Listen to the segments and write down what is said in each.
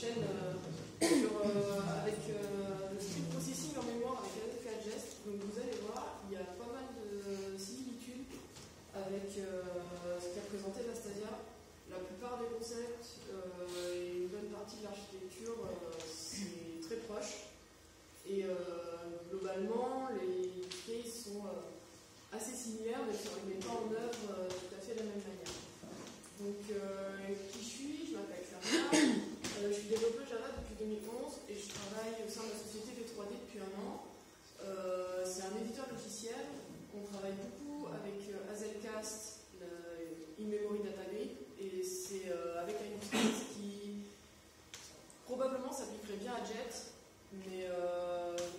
j'enchaîne avec le stream processing en mémoire avec AZK Gest. Donc vous allez voir, il y a pas mal de similitudes avec ce qu'a présenté Nastasia. La plupart des concepts et une bonne partie de l'architecture, c'est très proche. Et globalement, les cases sont assez similaires, mais on les met pas en œuvre tout à fait de la même manière. Donc, qui je suis Je m'appelle Clara. Euh, je suis développeuse Java depuis 2011 et je travaille au sein de la société V3D depuis un an. Euh, c'est un éditeur logiciel. On travaille beaucoup avec euh, Azelcast, in-memory data grid, et c'est avec un interface qui probablement s'appliquerait bien à Jet, mais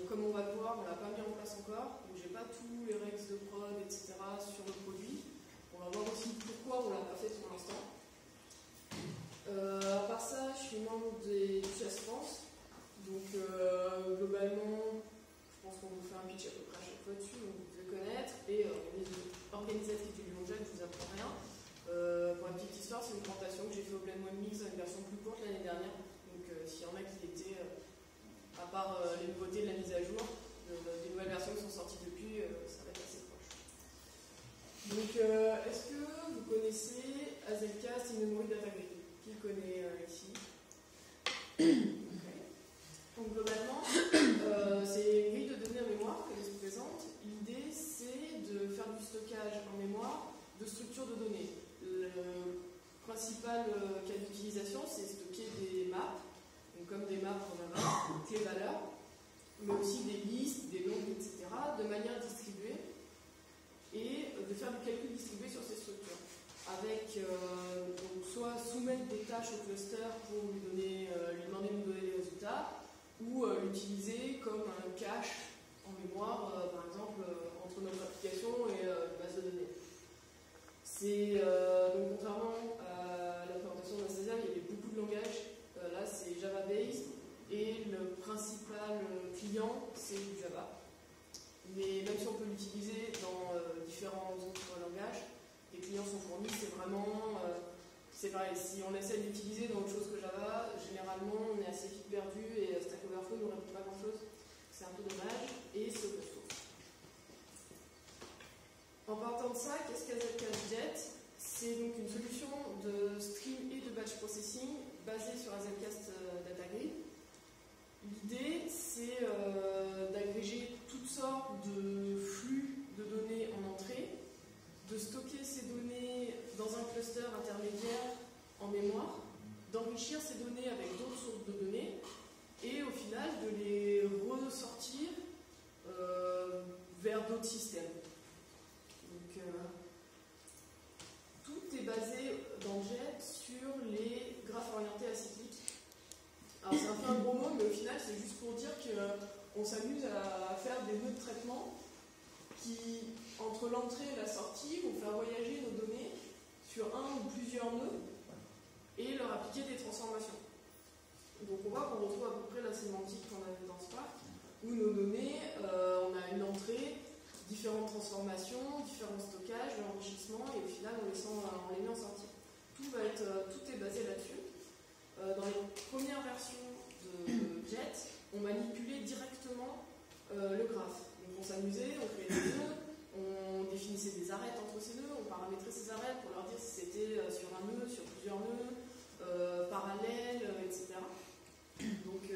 comme on va le voir, on ne l'a pas mis en place encore, donc j'ai pas tous les regs de prod, etc. sur le produit. On va voir aussi pourquoi on l'a pas fait pour l'instant. Euh, à part ça, je suis membre des Chess France. Donc, euh, globalement, je pense qu'on vous fait un pitch à peu près à chaque fois dessus, donc vous devez connaître. Et organisatrice du Lyon Jeune, je vous apprends rien. Euh, pour la petite histoire, c'est une présentation que j'ai fait au Blend One Mix, une version plus courte l'année dernière. Donc, s'il y en a qui étaient, à part les nouveautés de la mise à jour, des nouvelles versions qui sont sorties depuis, ça va être assez proche. Donc, est-ce que vous connaissez Azelcast in Memory Data Grid qui connaît euh, ici. Donc globalement, euh, c'est une grille de données en mémoire que je vous présente. L'idée, c'est de faire du stockage en mémoire de structures de données. Le principal euh, cas d'utilisation, c'est stocker des maps, donc comme des maps en Java, clés valeurs, mais aussi des listes, des nombres, etc., de manière distribuée, et de faire du calcul distribué sur ces structures avec euh, soit soumettre des tâches au cluster pour lui, euh, demander de nous donner des résultats, ou euh, l'utiliser comme un cache en mémoire, par exemple, entre notre application et une base de données donc contrairement à la présentation d'Anastasia, il y avait beaucoup de langages. là, c'est Java based et le principal client, c'est du Java. Mais même si on peut l'utiliser dans différents autres langages, les clients sont fournis, c'est vraiment. Euh, c'est pareil, si on essaie d'utiliser dans autre chose que Java, généralement on est assez vite perdu et euh, Stack Overflow ne répond pas grand chose. C'est un peu dommage et c'est open source. En partant de ça, qu'est-ce qu'AZCastJet C'est donc une solution de stream et de batch processing basée sur Azcast euh, Data Grid. L'idée, c'est d'agréger toutes sortes de flux de données en entrée de stocker ces données dans un cluster intermédiaire en mémoire, d'enrichir ces données avec d'autres sources de données, et au final de les ressortir euh, vers d'autres systèmes. Donc, euh, tout est basé dans JET sur les graphes orientés acycliques. Alors c'est un peu un gros mot, mais au c'est juste pour dire qu'on s'amuse à faire des nœuds de traitement qui, entre l'entrée et la sortie, vont faire voyager nos données sur un ou plusieurs nœuds et leur appliquer des transformations. Donc on voit qu'on retrouve à peu près la sémantique qu'on avait dans Spark, où nos données, euh, on a une entrée, différentes transformations, différents stockages, l'enrichissement, et au final on les, sent, on les met en sortie. Tout, va être, euh, tout est basé là-dessus. Euh, dans les premières versions JET, on manipulait directement le graphe on s'amusait, on créait des nœuds, on définissait des arêtes entre ces nœuds, on paramétrait ces arêtes pour leur dire si c'était euh, sur un nœud, sur plusieurs nœuds, euh, parallèles, euh, etc. Donc,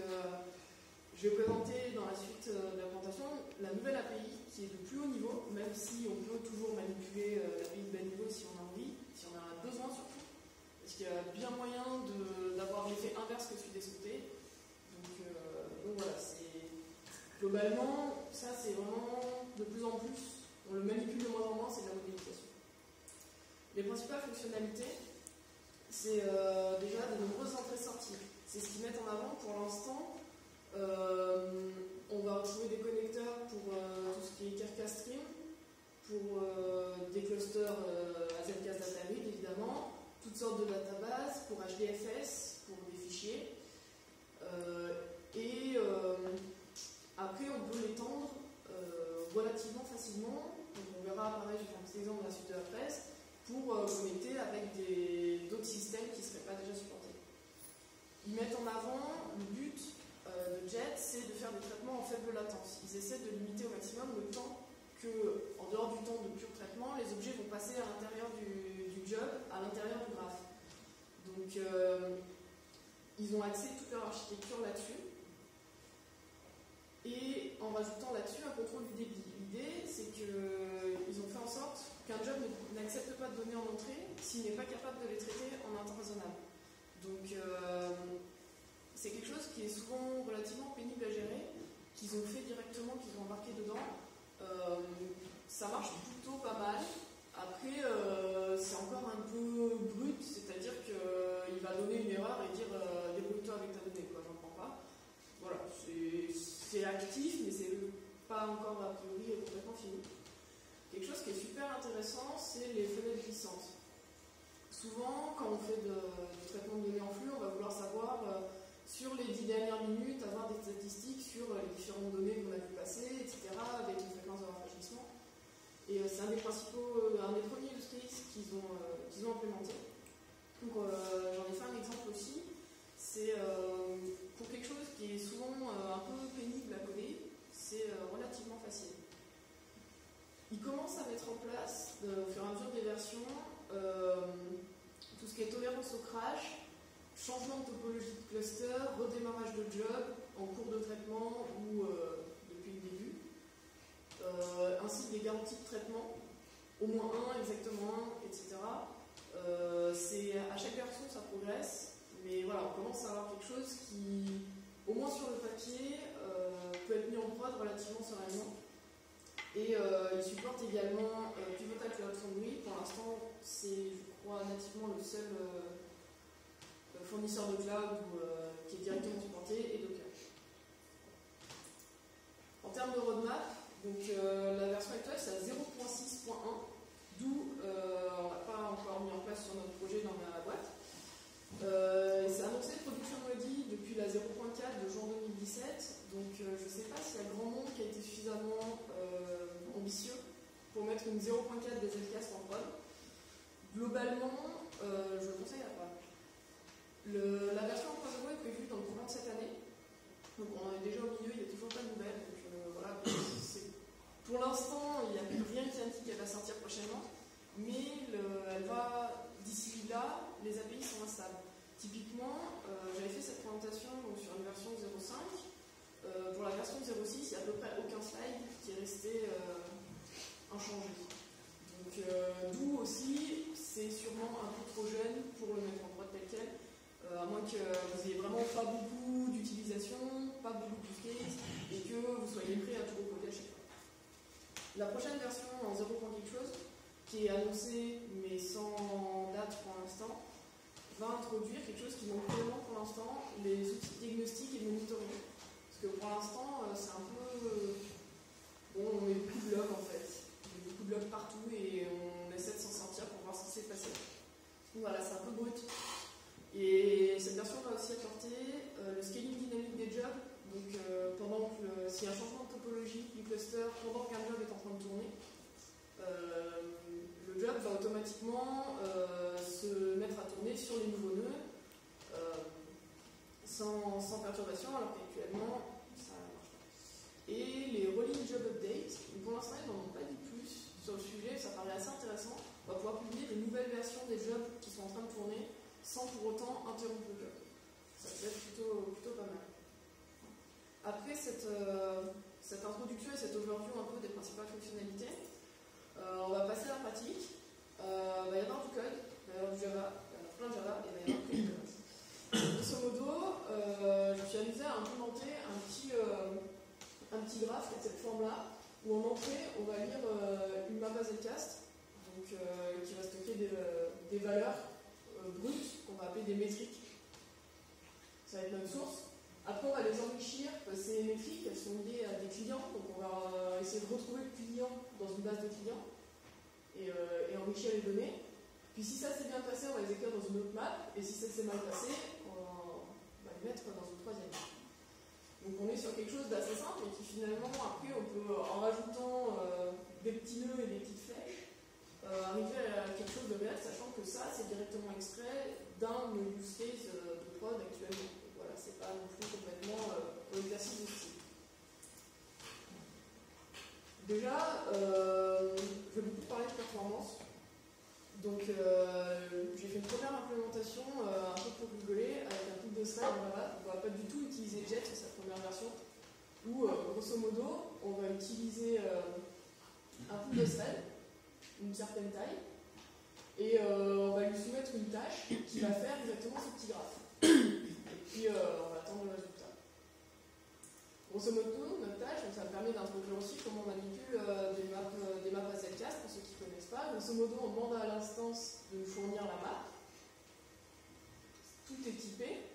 je vais présenter dans la suite de la présentation la nouvelle API qui est de plus haut niveau, même si on peut toujours manipuler l'API de bas niveau si on a envie, si on a besoin surtout. Parce qu'il y a bien moyen d'avoir l'effet inverse que celui des. Donc, donc voilà, c'est Globalement, ça c'est vraiment de plus en plus, on le manipule de moins en moins, c'est de la modélisation. Les principales fonctionnalités, c'est euh, déjà de nombreuses entrées-sorties. C'est ce qu'ils mettent en avant pour l'instant. Euh, on va retrouver des connecteurs pour euh, tout ce qui est Kafka Stream, pour des clusters AZCast Data Grid évidemment, toutes sortes de databases, pour HDFS, pour des fichiers. relativement facilement, donc on verra pareil, je vais faire un petit exemple dans la suite de la presse, pour euh, connecter avec d'autres systèmes qui ne seraient pas déjà supportés. Ils mettent en avant le but euh, de JET, c'est de faire des traitements en faible latence. Ils essaient de limiter au maximum le temps que, en dehors du temps de pur traitement, les objets vont passer à l'intérieur du, du, job, à l'intérieur du graphe. Donc, euh, ils ont axé toute leur architecture là-dessus. Et en rajoutant là-dessus un contrôle du débit. L'idée, c'est qu'ils ont fait en sorte qu'un job n'accepte pas de données en entrée s'il n'est pas capable de les traiter en un temps raisonnable. Donc, euh, c'est quelque chose qui est souvent relativement pénible à gérer, qu'ils ont fait directement, qu'ils ont embarqué dedans. Euh, ça marche plutôt pas mal. Après, euh, c'est encore un peu brut, c'est-à-dire qu'il va donner une erreur et dire débrouille-toi avec ta donnée, quoi, j'en prends pas. Voilà, actif, mais c'est pas encore a priori complètement fini. Quelque chose qui est super intéressant, c'est les fenêtres glissantes. Souvent, quand on fait du traitement de données en flux, on va vouloir savoir sur les dix dernières minutes, avoir des statistiques sur les différentes données qu'on a vu passer, etc., avec une fréquence de rafraîchissement. Et euh, c'est un des principaux, euh, un des premiers use qu'ils ont, euh, qu'ils ont implémenté. Donc j'en ai fait un exemple aussi. C'est pour quelque chose qui est souvent un peu pénible à coder, c'est relativement facile. Ils commencent à mettre en place, au fur et à mesure des versions, tout ce qui est tolérance au crash, changement de topologie de cluster, redémarrage de job en cours de traitement ou euh, depuis le début, euh, ainsi que des garanties de traitement, au moins un, exactement un, etc. Euh, à chaque version ça progresse, mais voilà, on commence à avoir quelque chose qui, au moins sur le papier, peut être mis en prod relativement sereinement. Et il supporte également Pivotal Cloud Foundry. Pour l'instant, c'est, je crois, nativement le seul fournisseur de cloud ou, euh, qui est directement supporté et Docker. En termes de roadmap, donc, euh, la version actuelle c'est à 0.6.1, d'où euh, on n'a pas encore mis en place sur notre projet dans ma boîte. C'est annoncé production ready depuis la 0.4 de juin 2017, donc je ne sais pas s'il y a grand monde qui a été suffisamment ambitieux pour mettre une 0.4 des FCAS en prod. Globalement, je le conseille à pas la version 1.0 est prévue dans le courant de cette année. Donc on est déjà au milieu, il n'y a toujours pas de nouvelles. Donc euh, voilà, pour l'instant, il n'y a rien qui indique qu'elle va sortir prochainement. Mais elle va, d'ici là, les API sont instables. Typiquement, euh, j'avais fait cette présentation sur une version 0.5. Euh, pour la version 0.6, il n'y a à peu près aucun slide qui est resté inchangé. Donc, d'où aussi, c'est sûrement un peu trop jeune pour le mettre en prod tel quel. Euh, à moins que vous n'ayez vraiment pas beaucoup d'utilisation, pas beaucoup de use case, et que vous soyez prêt à tout recoder à chaque fois. La prochaine version en 0. quelque chose, qui est annoncée mais sans date pour l'instant, va introduire quelque chose qui manque vraiment pour l'instant, les outils de diagnostic et de monitoring. Parce que pour l'instant, euh, c'est un peu. Bon, on met beaucoup de logs en fait. Il y a beaucoup de logs partout et on essaie de s'en sortir pour voir ce qui s'est passé. voilà, c'est un peu brut. Et cette version va aussi apporter euh, le scaling dynamique des jobs. Donc, euh, pendant que s'il y a un changement de topologie du cluster, pendant qu'un job est en train de tourner, euh, le automatiquement se mettre à tourner sur les nouveaux nœuds sans, sans, perturbation, alors qu'actuellement, ça marche pas. Et les rolling job updates, pour l'instant, ils n'en ont pas dit plus sur le sujet, ça paraît assez intéressant. On va pouvoir publier des nouvelles versions des jobs qui sont en train de tourner sans pour autant interrompre le job. Ça peut être plutôt, pas mal. Après cette, euh, cette, introduction et cette overview un peu des principales fonctionnalités, euh, on va passer à la pratique. Euh, il va y avoir du code, il va y avoir du Java, il va y avoir plein de Java et il va y avoir plein de code. Grosso modo, je me suis amusé à implémenter un petit, un petit graphe a cette forme-là, où en entrée, on va lire une map cast, donc, qui va stocker des, des valeurs brutes qu'on va appeler des métriques. Ça va être notre source. Après, on va les enrichir. Ces métriques, elles sont liées à des clients. Donc, on va euh, essayer de retrouver le client dans une base de clients et, euh, enrichir les données. Puis, si ça s'est bien passé, on va les écrire dans une autre map. Et si ça s'est mal passé, on va les mettre dans une troisième map. Donc, on est sur quelque chose d'assez simple et qui finalement, après, on peut, en rajoutant euh, des petits nœuds et des petites flèches, arriver à quelque chose de réel, sachant que ça, c'est directement extrait d'un use cases euh, de prod actuellement. Donc voilà, c'est pas non plus complètement euh, l'exercice de style. Déjà, euh, je vais beaucoup parler de performance. Donc, euh, j'ai fait une première implémentation, euh, un peu pour rigoler, avec un couple de threads. On ne va pas du tout utiliser Jet sa première version, où, grosso modo, on va utiliser un pool de threads, une certaine taille, et on va lui soumettre une tâche qui va faire exactement ce petit graphe. Et puis, on va attendre le résultat. Grosso modo, notre tâche, ça me permet d'introduire aussi comment on manipule euh, des, maps, euh, des maps AZCast, pour ceux qui ne connaissent pas. Grosso modo, on demande à l'instance de fournir la map. Tout est typé.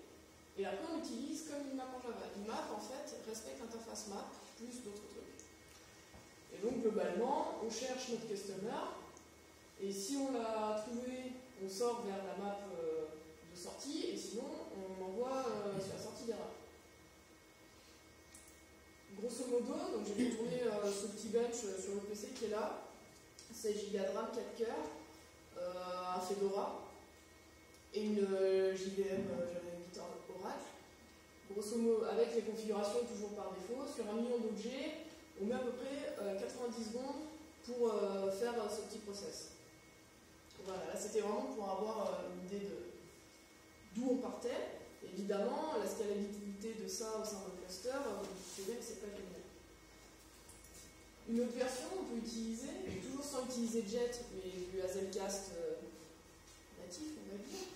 Et après, on l'utilise comme une map en Java. Une map, en fait, respecte l'interface map, plus d'autres trucs. Et donc, globalement, on cherche notre customer. Et si on l'a trouvé, on sort vers la map euh, de sortie. Et sinon, on envoie sur la sortie d'erreur grosso modo, donc j'ai tourner euh, ce petit bench euh, sur le PC qui est là. C'est Giga de RAM 4 coeurs, euh, un Fedora et une JVM, j'avais une guitare Oracle. Grosso modo, avec les configurations toujours par défaut, sur un million d'objets, on met à peu près 90 secondes pour faire ce petit process. Voilà, là c'était vraiment pour avoir une idée d'où on partait. Évidemment, la scalabilité de ça au sein d'un cluster, Une autre version, on peut utiliser, toujours sans utiliser Jet, mais du Hazelcast euh, natif, on va dire.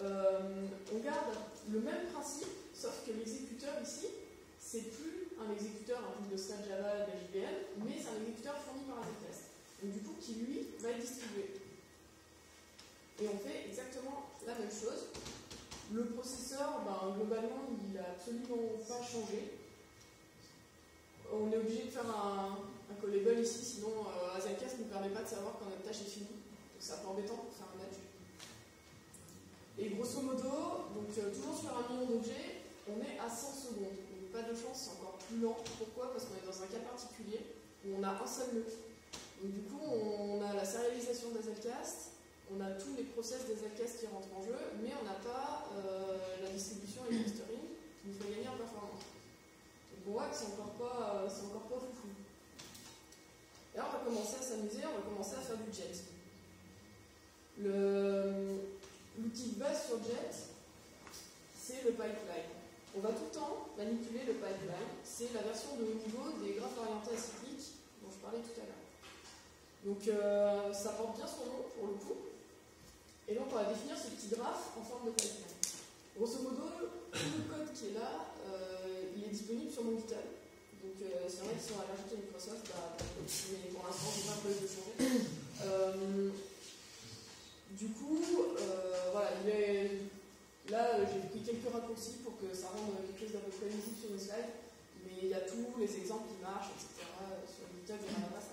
Euh, on garde le même principe, sauf que l'exécuteur ici, c'est plus un exécuteur, un peu de stade Java de JVM, mais c'est un exécuteur fourni par Hazelcast. Donc du coup, qui lui va être distribué. Et on fait exactement la même chose. Le processeur, ben, globalement, il n'a absolument pas changé. On est obligé de faire un, un ici, sinon euh, ne nous permet pas de savoir quand notre tâche est finie. Donc c'est un peu embêtant pour faire un edge. Et grosso modo, donc, euh, toujours sur un million d'objets, on est à 100 secondes. Donc pas de chance, c'est encore plus lent. Pourquoi? Parce qu'on est dans un cas particulier où on a un seul nœud. Donc du coup, on a la sérialisation d'Azelcast, on a tous les process des AKS qui rentrent en jeu, mais on n'a pas euh, la distribution et le clustering qui nous fait gagner en performance. Voit que c'est encore pas, euh, c'est encore pas foufou. Et là, on va commencer à s'amuser, on va commencer à faire du jet. L'outil de base sur jet, c'est le pipeline. On va tout le temps manipuler le pipeline. C'est la version de haut niveau des graphes orientés acycliques dont je parlais tout à l'heure. Donc euh, ça porte bien son nom pour le coup. Et donc on va définir ce petit graphe en forme de pipeline. Il. Donc euh, s'il y en a qui sont allergiques à Microsoft, bah, mais pour l'instant, je n'ai pas de changer. Euh, du coup, euh, voilà, là j'ai pris quelques raccourcis pour que ça rende quelque chose d'à peu près lisible sur une slide, mais il y a tous les exemples qui marchent, etc. Sur GitHub, il y en à la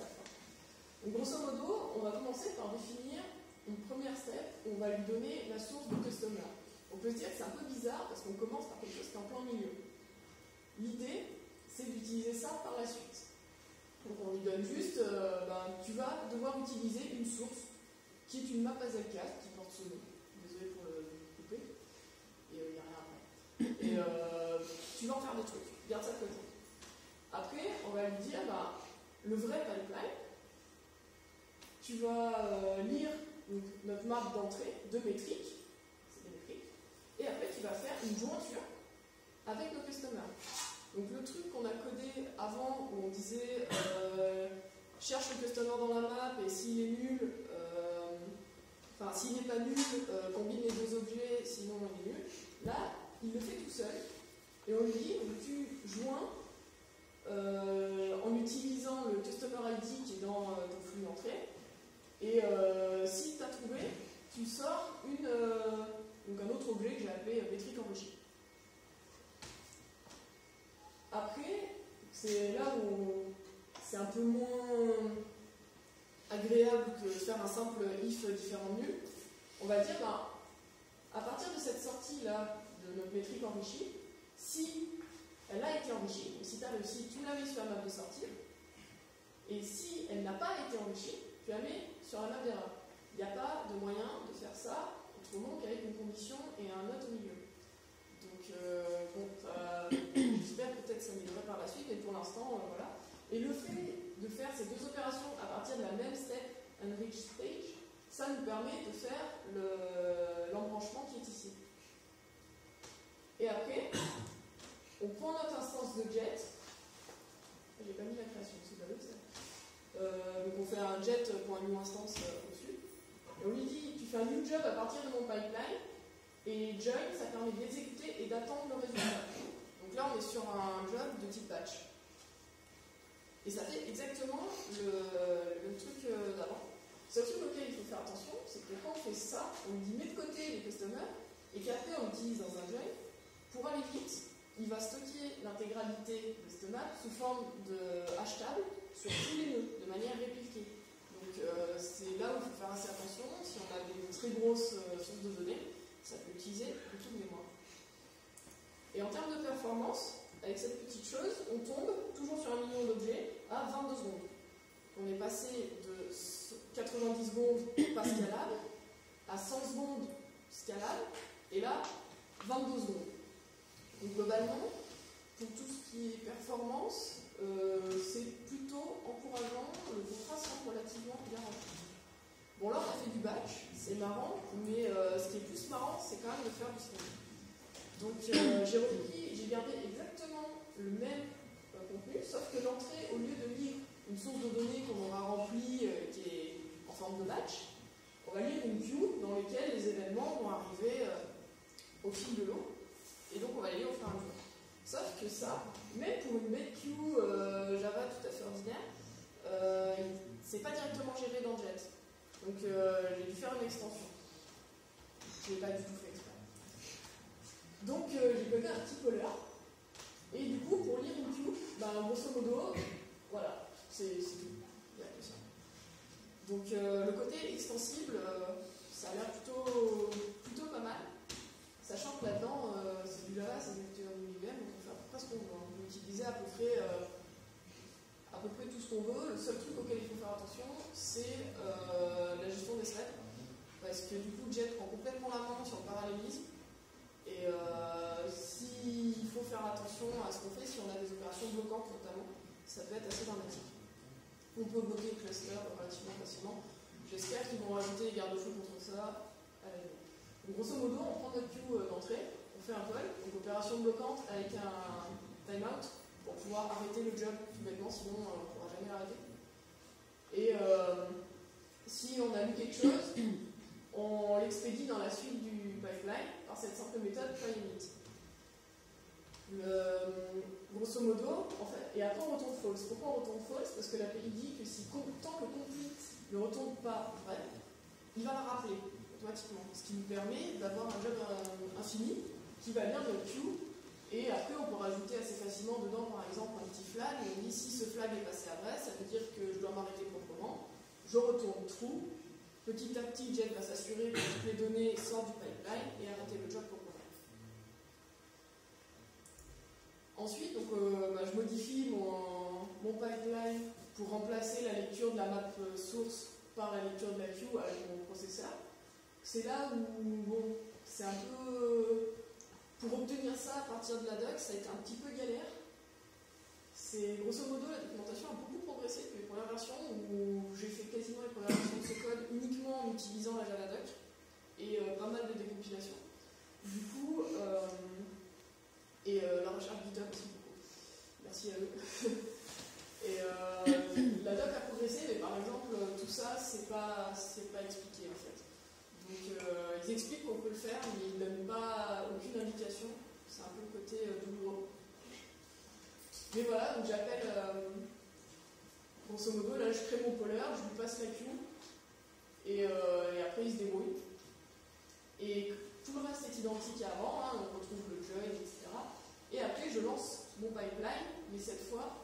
Donc grosso modo, on va commencer par définir une première step, on va lui donner la source de customer. On peut se dire que c'est un peu bizarre parce qu'on commence par quelque chose qui est en plein milieu. L'idée, c'est d'utiliser ça par la suite. Donc on lui donne juste, euh, ben, tu vas devoir utiliser une source qui est une map AZK qui porte ce nom. Désolé pour le couper. Et il euh, n'y a rien après. Et euh, tu vas en faire des trucs. Garde ça de côté. Après, on va lui dire, ben, le vrai pipeline, tu vas lire notre marque d'entrée de métriques, c'est des métriques, et après tu vas faire une jointure avec nos customers. Donc le truc qu'on a codé avant où on disait euh, cherche le customer dans la map et s'il est nul, euh, enfin s'il n'est pas nul, euh, combine les deux objets, sinon il est nul. Là, il le fait tout seul et on lui dit tu joins en utilisant le customer ID qui est dans ton flux d'entrée et si tu as trouvé, tu sors une, donc un autre objet que j'ai appelé métrique enrichie. Après, c'est là où c'est un peu moins agréable que faire un simple if différent nul. On va dire, ben, à partir de cette sortie-là de notre métrique enrichie, si elle a été enrichie, donc si tu as réussi, tu l'as mis sur la map de sortie, et si elle n'a pas été enrichie, tu la mets sur la map d'erreur. Il n'y a pas de moyen de faire ça autrement qu'avec une condition et un note au milieu. Donc, euh, bon, j'espère peut-être que ça m'aiderait par la suite, mais pour l'instant, euh, voilà. Et le fait de faire ces deux opérations à partir de la même step enrich stage, ça nous permet de faire l'embranchement qui est ici. Et après, on prend notre instance de jet. J'ai pas mis la création, c'est pas ça. Euh, donc on fait un jet pour un new instance euh, au-dessus. Et on lui dit, tu fais un new job à partir de mon pipeline. Et join, ça permet d'exécuter et d'attendre le résultat. Donc là, on est sur un job de type batch. Et ça fait exactement le, truc euh, d'avant. Ce truc auquel il faut faire attention, c'est que quand on fait ça, on lui dit mets de côté les customers, et qu'après on l'utilise dans un join, pour aller vite, il va stocker l'intégralité de cette map sous forme de hashtag sur tous les nœuds, de manière répliquée. Donc euh, c'est là où il faut faire assez attention. Si on a des très grosses euh, sources de données, ça peut utiliser beaucoup de mémoire. Et en termes de performance, avec cette petite chose, on tombe toujours sur un million d'objets à 22 secondes. On est passé de 90 secondes pas scalable à 100 secondes scalable, et là, 22 secondes. Donc globalement, pour tout ce qui est performance, euh, c'est plutôt encourageant, le contrat semble relativement bien rempli. Bon là on a fait du batch, c'est marrant, mais euh, ce qui est plus marrant, c'est quand même de faire du stream. Donc euh, j'ai repris, j'ai gardé exactement le même contenu, sauf que l'entrée, au lieu de lire une source de données qu'on aura remplie, qui est en forme de batch, on va lire une queue dans laquelle les événements vont arriver au fil de l'eau. Et donc on va aller au fur et à mesure. Sauf que ça, même pour une MedQ euh, Java tout à fait ordinaire, euh, c'est pas directement géré dans Jet. Donc euh, j'ai dû faire une extension. Je n'ai pas du tout fait. Donc euh, j'ai codé un petit polar. Et du coup, pour lire une queue, ben, grosso modo, voilà, c'est tout. Donc le côté extensible, ça a l'air plutôt, plutôt pas mal. Sachant que là-dedans, euh, c'est du Java, c'est du IBM, donc on faire à peu près ce qu'on veut. On peut utiliser à peu près, euh, à peu près tout ce qu'on veut. Le seul truc auquel il faut faire attention, c'est euh, la gestion des threads. Parce que du coup, Jet prend complètement la main sur le parallélisme. Et s'il faut faire attention à ce qu'on fait, si on a des opérations bloquantes notamment, ça peut être assez dramatique. On peut bloquer le cluster relativement facilement. J'espère qu'ils vont rajouter des garde-fous contre ça grosso modo, on prend notre queue euh, d'entrée, on fait un pull, donc opération bloquante avec un timeout pour pouvoir arrêter le job tout bêtement, sinon euh, on ne pourra jamais l'arrêter. Et euh, si on a lu quelque chose, on l'expédie dans la suite du pipeline cette simple méthode init. grosso modo, en fait, et après on retourne false. Pourquoi on retourne false Parce que l'API dit que si tant que complete ne retourne pas vrai, il va la rappeler automatiquement. Ce qui nous permet d'avoir un job euh, infini qui va lire notre queue. Et après, on peut rajouter assez facilement dedans, par exemple, un petit flag. Et on dit si ce flag est passé à vrai, ça veut dire que je dois m'arrêter proprement. Je retourne true. Petit à petit, Jet va s'assurer que toutes les données sortent du pipeline et arrêter le job proprement. Ensuite, donc, euh, bah, je modifie mon, mon, pipeline pour remplacer la lecture de la map euh, source par la lecture de la queue avec mon processeur c'est là où, bon, c'est un peu. Pour obtenir ça à partir de la doc, ça a été un petit peu galère. C'est grosso modo la documentation a beaucoup progressé depuis les premières versions où j'ai fait quasiment les premières versions de ce code uniquement en utilisant la Javadoc et euh, pas mal de décompilation. Du coup, euh, et euh, la recherche GitHub aussi beaucoup. Merci à eux. et la doc a progressé, mais par exemple, tout ça, c'est pas, pas expliqué en fait. Donc ils expliquent qu'on peut le faire, mais ils ne donnent pas aucune indication. C'est un peu le côté douloureux. Mais voilà, donc j'appelle, euh, grosso modo, là je crée mon polaire, je lui passe la queue, et, après il se débrouille. Et tout le reste est identique à avant, hein, on retrouve le join, etc. Et après je lance mon pipeline, mais cette fois,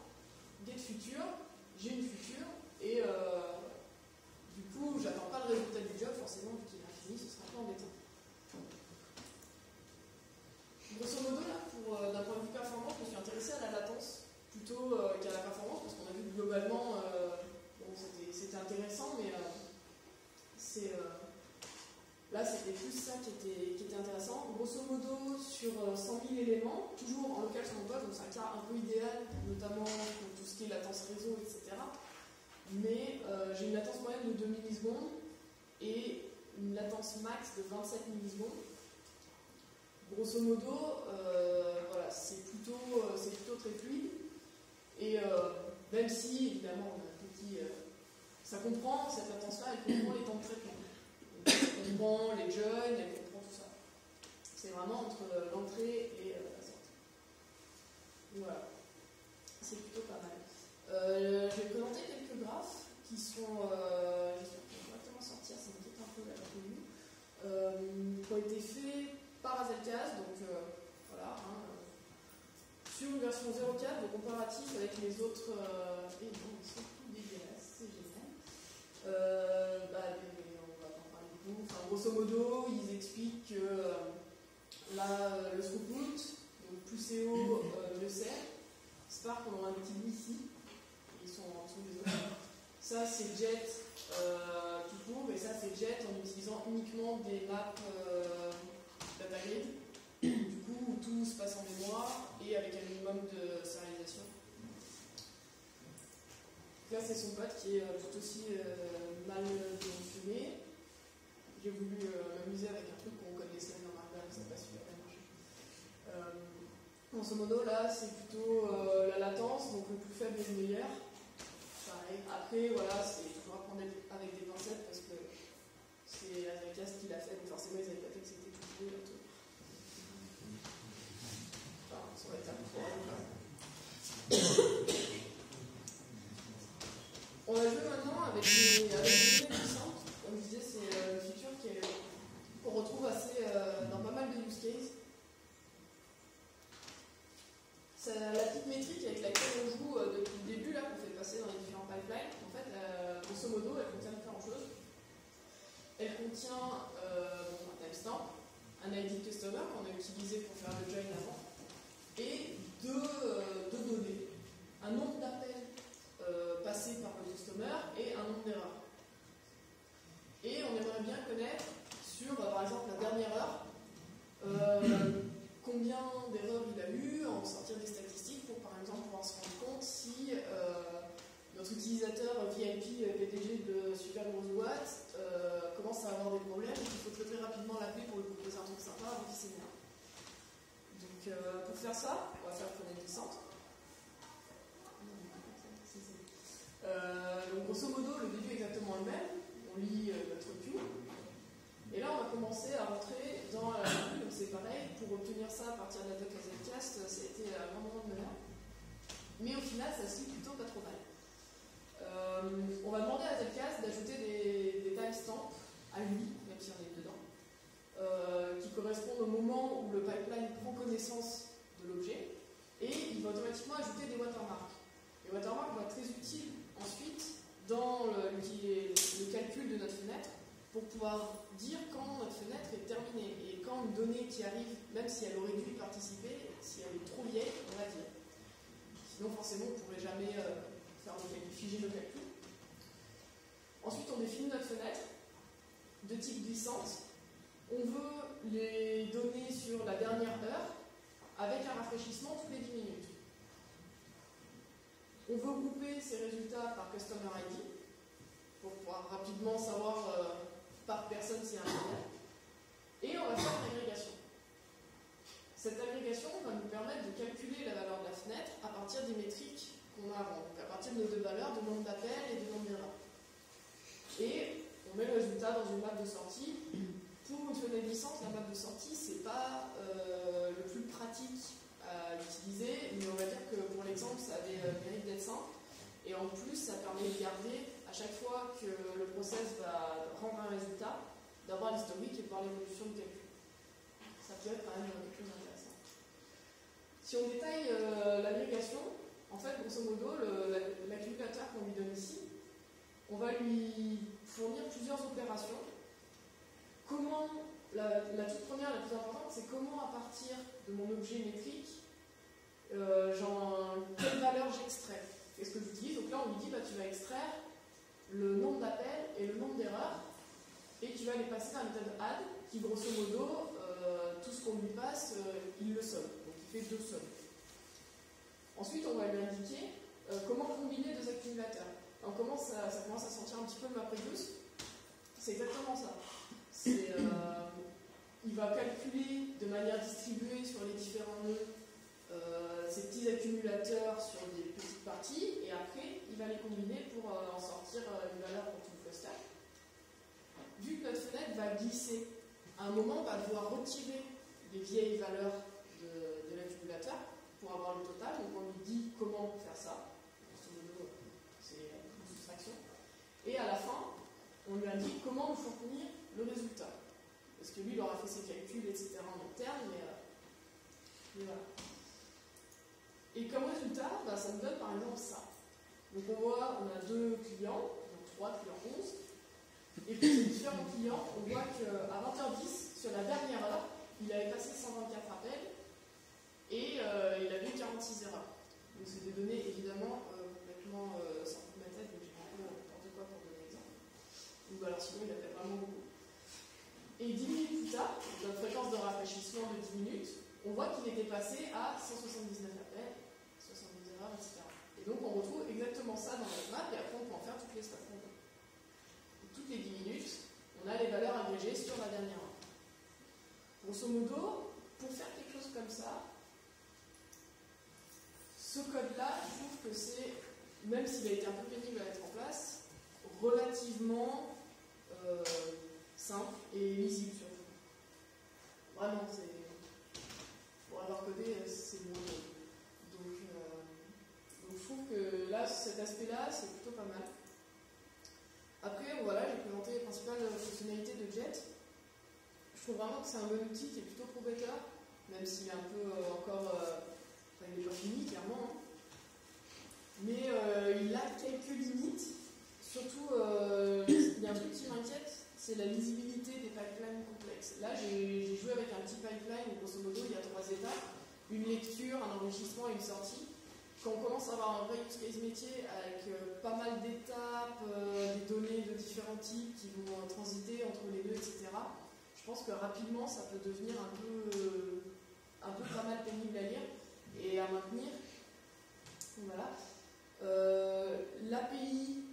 get future, j'ai une future, et du coup j'attends pas le résultat du job forcément vu qu'il ce sera pas embêtant. Grosso modo, là, euh, d'un point de vue performance, je me suis intéressé à la latence plutôt euh, qu'à la performance, parce qu'on a vu que globalement, euh, bon, c'était intéressant, mais c'est là, c'était plus ça qui était, qui était, intéressant. Grosso modo, sur 100 000 éléments, toujours en local sur poste, donc c'est un cas un peu idéal, notamment pour tout ce qui est latence réseau, etc. Mais j'ai une latence moyenne de 2 millisecondes et une latence max de 27 millisecondes. Grosso modo, euh, voilà, c'est plutôt, c'est plutôt très fluide. Et même si, évidemment, on a un petit, ça comprend, cette latence-là, elle comprend les temps de traitement. Elle comprend les joins, elle comprend tout ça. C'est vraiment entre l'entrée et la sortie. Voilà. C'est plutôt pas mal. Euh, je vais présenter quelques graphes qui sont, euh, correctement sortir, ça me un peu la tenue, euh, qui ont été faits par Azelcas, donc euh, voilà, hein, sur une version 0.4 de comparatif avec les autres, et bon, ils sont tous dégueulasses, c'est génial. Bah, on va en parler beaucoup. Enfin, grosso modo, ils expliquent que là, le throughput, donc plus c'est haut, mieux c'est. Spark, on aura un petit bout ici. Ça, c'est Jet euh, tout court, et ça, c'est Jet en utilisant uniquement des maps euh, data grid. Du coup, tout se passe en mémoire et avec un minimum de sérialisation. Là, c'est son pote qui est euh, tout aussi euh, mal dimensionné. J'ai voulu m'amuser avec un truc qu'on connaissait dans Marvel, ça n'a pas super bien marché. ce modo, là, c'est plutôt la latence, donc le plus faible est le meilleur. Après, voilà, c'est toujours à prendre avec des pincettes parce que c'est Azaka qui l'a fait, mais forcément, ils n'avaient pas fait que c'était tout beau, le truc. Enfin, ça aurait été un peu trop On va jouer maintenant avec des, avec des puissantes. Comme je disais, c'est euh, une feature qu'on retrouve assez euh, dans pas mal de use cases. la petite métrique avec laquelle on joue euh, depuis le début, là, qu'on fait passer dans les différents pipelines, en fait, euh, grosso modo, elle contient différentes choses. Elle contient euh, un timestamp, un ID customer qu'on a utilisé pour faire le join avant, et deux, deux données. Un nombre d'appels passés par le customer et un nombre d'erreurs. Et on aimerait bien connaître sur, par exemple, la dernière heure, combien d'erreurs il a eu, en sortir des statistiques pour par exemple pouvoir se rendre compte si euh, notre utilisateur VIP PDG de Super Watt euh, commence à avoir des problèmes et qu'il faut très, très rapidement l'appeler pour lui proposer un truc sympa avant qu'il s'énerve. Donc euh, faire ça, on va faire une descente. donc grosso modo, le début est exactement le même. On lit notre queue. Et là, on va commencer à rentrer dans la donc c'est pareil, pour obtenir ça à partir de la doc Zcast, ça a été moment de malheur. Mais au final, ça se lit plutôt pas trop mal. Euh, on va demander à Zcast d'ajouter des, timestamps à lui, même si on est dedans, euh, qui correspondent au moment où le pipeline prend connaissance l'objet, et il va automatiquement ajouter des watermarks. Les watermarks vont être très utiles ensuite dans le, calcul de notre fenêtre pour pouvoir dire quand notre fenêtre est terminée. Et quand une donnée qui arrive, même si elle aurait dû participer, si elle est trop vieille, on va dire. Sinon, forcément, on ne pourrait jamais euh, faire le figer le calcul. Ensuite, on définit notre fenêtre de type glissante. On veut les données sur la dernière heure avec un rafraîchissement toutes les 10 minutes. On veut grouper ces résultats par Customer ID pour pouvoir rapidement savoir euh, par personne c'est un problème. Et on va faire une agrégation. Cette agrégation va nous permettre de calculer la valeur de la fenêtre à partir des métriques qu'on a avant, donc à partir de nos deux valeurs, de nombre d'appels et de nombre d'erreurs. Et on met le résultat dans une map de sortie. Pour une licence, la map de sortie, c'est pas euh, pratique à utiliser, mais on va dire que pour l'exemple, ça avait le mérite d'être simple. Et en plus, ça permet de garder à chaque fois que le process va rendre un résultat, d'avoir l'historique et voir l'évolution de calcul. Ça peut être quand même quelque chose d'intéressant. Si on détaille euh, l'agrégation, en fait, grosso modo, l'accumulateur qu'on lui donne ici, on va lui fournir plusieurs opérations. Comment, la, toute première, la plus importante, c'est comment à partir de mon objet métrique, euh, quelle valeur j'extrais Qu'est-ce que j'utilise Donc là, on lui dit, bah, tu vas extraire le nombre d'appels et le nombre d'erreurs, et tu vas les passer dans la méthode add, qui grosso modo, euh, tout ce qu'on lui passe, euh, il le somme. Donc il fait deux sommes. Ensuite, on va lui indiquer euh, comment combiner deux accumulateurs. Alors, ça, commence à sentir un petit peu ma douce C'est exactement ça. Euh, il va calculer de manière distribuée sur les différents nœuds euh, ces petits accumulateurs sur des petites parties et après il va les combiner pour euh, en sortir une valeur pour tout le cluster. Vu que notre fenêtre va glisser, à un moment on va devoir retirer les vieilles valeurs de, de l'accumulateur pour avoir le total. Donc on lui dit comment faire ça. C'est une soustraction. Et à la fin, on lui indique comment nous fournir le résultat. Parce que lui, il aura fait ses calculs, etc. en interne, mais, euh, voilà. Et comme résultat, bah, ça nous donne par exemple ça. Donc on voit, on a deux clients, donc trois clients 11. Et puis ces différents clients, on voit qu'à 20h10, sur la dernière heure, il avait passé 124 appels et euh, il avait 46 erreurs. Donc c'est des données évidemment euh, complètement sans ma tête, donc j'ai un peu n'importe quoi pour donner l'exemple. Donc alors sinon il a fait vraiment beaucoup. Et 10 minutes plus tard, notre fréquence de rafraîchissement de 10 minutes, on voit à 179 appels, 70 erreurs, etc. Et donc on retrouve exactement ça dans notre map et après on peut en faire toutes les qu'on. Toutes les 10 minutes, on a les valeurs agrégées sur la dernière heure. Grosso modo, pour faire quelque chose comme ça, ce code-là, je trouve que c'est, même s'il a été un peu pénible à mettre en place, relativement euh, simple et lisible surtout. Vraiment, c'est. Avoir codé, c'est bon. Donc, euh, donc, je trouve que là, cet aspect-là, c'est plutôt pas mal. Après, voilà, j'ai présenté les principales fonctionnalités de Jet. Je trouve vraiment que c'est un bon outil qui est plutôt prometteur, même s'il est un peu euh, encore il n'est pas fini, clairement. Hein. Mais euh, il a quelques limites. Surtout, euh, il y a un truc qui m'inquiète, c'est la lisibilité des pipelines. Là, j'ai joué avec un petit pipeline, grosso modo, il y a trois étapes une lecture, un enrichissement et une sortie. Quand on commence à avoir un vrai use case métier avec euh, pas mal d'étapes, des données de différents types qui vont transiter entre les deux, etc., je pense que rapidement ça peut devenir un peu, un peu pas mal pénible à lire et à maintenir. Voilà. Euh, L'API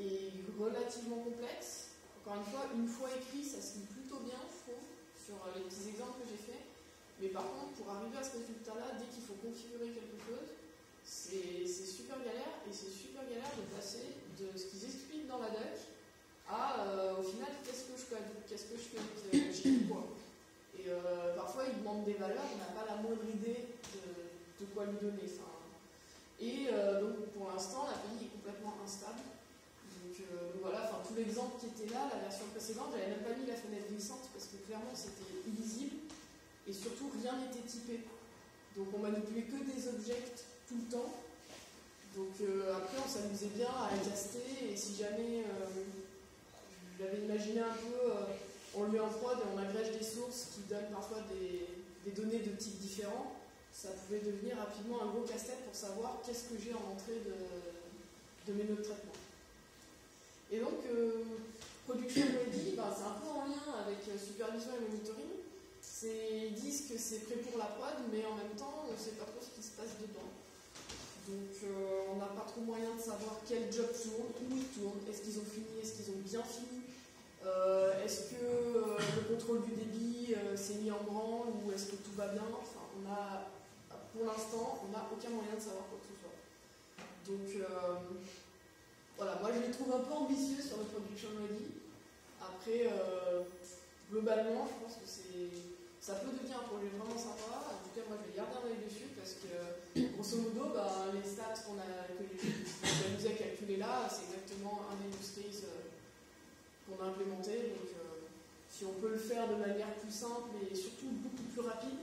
est relativement complexe. Encore une fois, une fois écrit, ça se lit plutôt bien, je sur les petits exemples que j'ai faits. Mais par contre, pour arriver à ce résultat-là, dès qu'il faut configurer quelque chose, c'est super galère et c'est super galère de passer de ce qu'ils expliquent dans la doc à euh, au final qu'est-ce que je code, qu'est-ce que je fais, je quoi. Et euh, parfois ils demandent des valeurs, on n'a pas la moindre idée de, quoi lui donner. et euh, donc pour l'instant, la l'API est complètement instable. Donc euh, voilà, enfin tout l'exemple qui était là, la version la parce que clairement c'était illisible et surtout rien n'était typé. Donc on manipulait que des objets tout le temps. Donc euh, après on s'amusait bien à caster et si jamais j'avais imaginé un peu, on le met en prod et on agrège des sources qui donnent parfois des, données de types différents ça pouvait devenir rapidement un gros casse-tête pour savoir qu'est-ce que j'ai en entrée de, mes notes de traitement. Et donc, euh, Production Ready, ben, c'est un peu en lien avec euh, supervision et monitoring. Ils disent que c'est prêt pour la prod, mais en même temps, on ne sait pas trop ce qui se passe dedans. Donc, euh, on n'a pas trop moyen de savoir quel job tourne, où ils tournent, est-ce qu'ils ont fini, est-ce qu'ils ont bien fini, est-ce que le contrôle du débit s'est mis en branle ou est-ce que tout va bien. Enfin, on a pour l'instant, on n'a aucun moyen de savoir quoi que ce soit. Donc, euh, voilà, moi je les trouve un peu ambitieux sur le production ready. Après, euh, globalement, je pense que c'est ça peut devenir un projet vraiment sympa. En tout cas, moi je vais garder un œil dessus parce que, grosso modo, bah, les stats qu'on a, que nous a calculé là, c'est exactement un use cases euh, qu'on a implémenté. Donc, si on peut le faire de manière plus simple et surtout beaucoup plus rapide,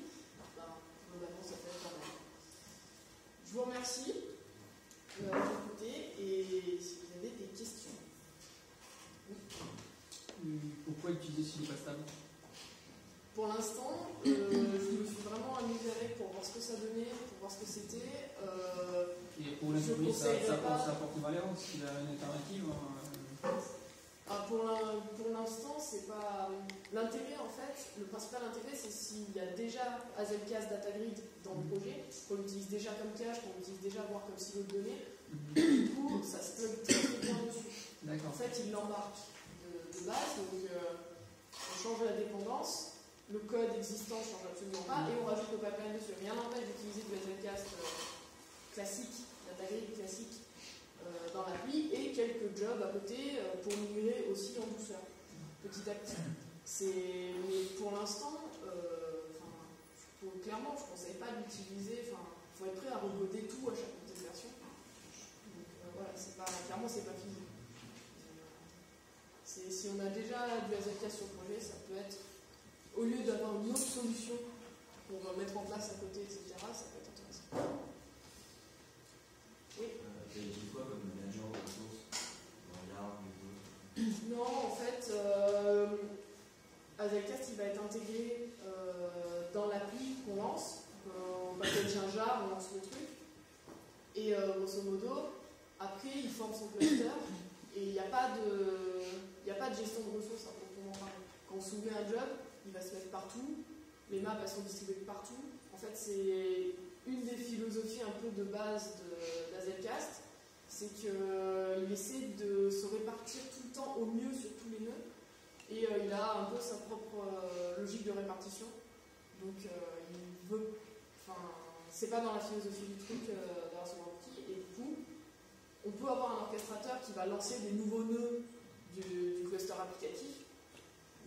je vous remercie de m'avoir écouté et si vous avez des Pourquoi utiliser stable? Pour l'instant, euh, je me suis vraiment amusé avec pour voir ce que ça donnait, pour voir ce que c'était. Euh, et pour l'industrie, ça, ça, ça, apporte une valeur qu'il a une alternative hein ah, pour l'instant, c'est pas. L'intérêt, en fait, le principal intérêt, c'est s'il y a déjà Azelcast Datagrid dans le projet, qu'on utilise déjà comme cache, qu'on utilise déjà voir comme silo de données. Du coup, ça se plug très, bien dessus. En fait, il l'embarque base. Donc on change la dépendance, le code existant ne change absolument pas, et on rajoute le pipeline dessus. Rien n'empêche d'utiliser du SLCast classique, data grid classique dans l'appli, et quelques jobs à côté pour migrer aussi en douceur, petit à petit. Mais pour l'instant, clairement, je ne conseille pas d'utiliser, il faut être prêt à recoder tout à chaque de version. Donc euh, voilà, clairement, c'est pas fini. Si on a déjà du AZK sur le projet, ça peut être, au lieu d'avoir une autre solution pour mettre en place à côté, etc., ça peut être intéressant. Oui. Euh, quoi comme manager de ressources Non, en fait, euh, il va être intégré euh, dans l'appli qu'on lance. On package un jar, on lance le truc. Et euh, grosso modo, après il forme son cluster et il n'y a, pas de, a pas de gestion de ressources à proprement parler. Quand on soumet un job, il va se mettre partout, les maps elles sont distribuées partout. En fait, c'est une des philosophies un peu de base d'Azelcast, c'est qu'il essaie de se répartir tout le temps au mieux sur tous les nœuds et euh, il a un peu sa propre euh, logique de répartition. Donc euh, il veut. Enfin, c'est pas dans la philosophie du truc d'avoir ce outil. Et du coup, on peut avoir un orchestrateur qui va lancer des nouveaux nœuds du, cluster applicatif.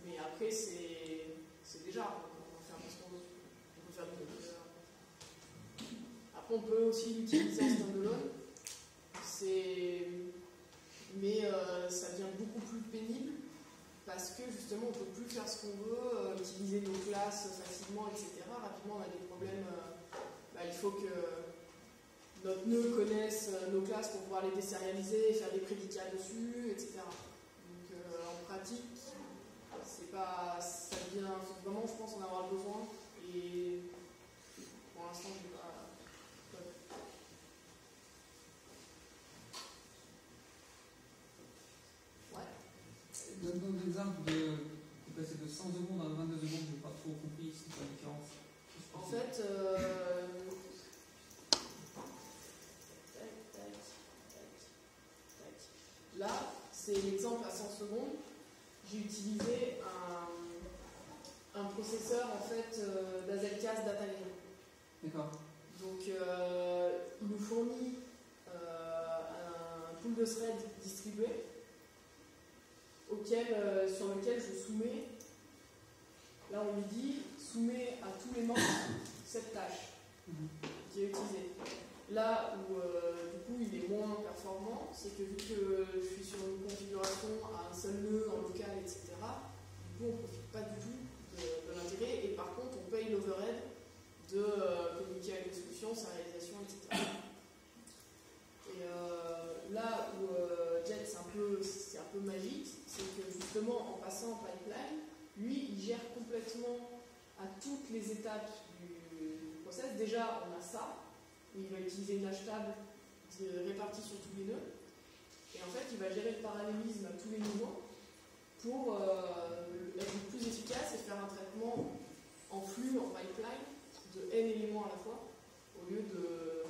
Mais après, c'est déjà. On peut faire ce qu'on. On peut faire Après, on peut aussi l'utiliser en standalone. Mais ça devient beaucoup plus pénible parce que justement on ne peut plus faire ce qu'on veut, euh, utiliser nos classes facilement, etc. Rapidement on a des problèmes, euh, bah, il faut que notre nœud connaisse euh, nos classes pour pouvoir les désérialiser, faire des prédicats dessus, etc. Pratique, c'est pas, ça devient, vraiment je pense en avoir besoin et pour l'instant je n'ai pas Donne-nous l'exemple de, de passer de 100 secondes à 22 secondes, je n'ai pas trop compris, c'est la différence? En fait, euh, là, c'est l'exemple à 100 secondes. J'ai utilisé un, un, processeur en fait euh, d'Azelcast DataGrid. D'accord. Donc, euh, il nous fournit un pool de threads distribué auquel, euh, sur lequel je soumets, là on lui dit, soumets à tous les membres cette tâche qui est utilisée. Là où euh, du coup il est moins performant, c'est que vu que je suis sur une configuration à un seul nœud en local, etc., du coup on ne profite pas du tout de, l'intérêt et par contre on paye l'overhead de euh, communiquer avec les solutions, sa réalisation, etc. Et là où Jet c'est un, peu, un peu magique, c'est que justement, en passant en pipeline, lui, il gère complètement à toutes les étapes du process. Déjà, on a ça, où il va utiliser une hash table répartie sur tous les nœuds. Et en fait, il va gérer le parallélisme à tous les niveaux pour euh, être plus efficace et faire un traitement en flux, en pipeline, de n éléments à la fois, au lieu de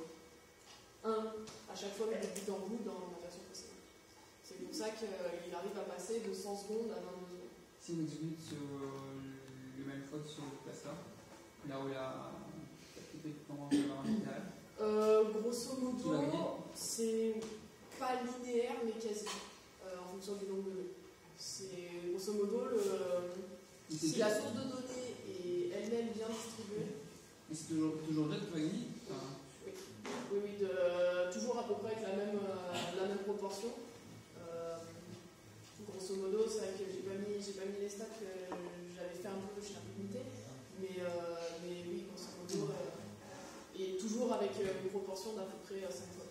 1 à chaque fois de but en bout dans c'est pour ça qu'il arrive à passer de 100 secondes à 22 secondes. Si on exécute sur le même code sur le cluster, là où il a comment euh, Grosso modo, c'est pas linéaire mais quasi, euh, en fonction du nombre de nœuds. C'est grosso modo le, si la source de données est elle-même bien distribuée. Mais c'est toujours, toujours que tu oui. oui, oui, de, toujours à peu près avec la même, euh, la même proportion grosso modo, c'est vrai que j'ai pas mis, j'ai pas mis les stats que j'avais fait un peu de unité, mais, mais oui, grosso modo, avec euh, une proportion d'à peu près 5 fois.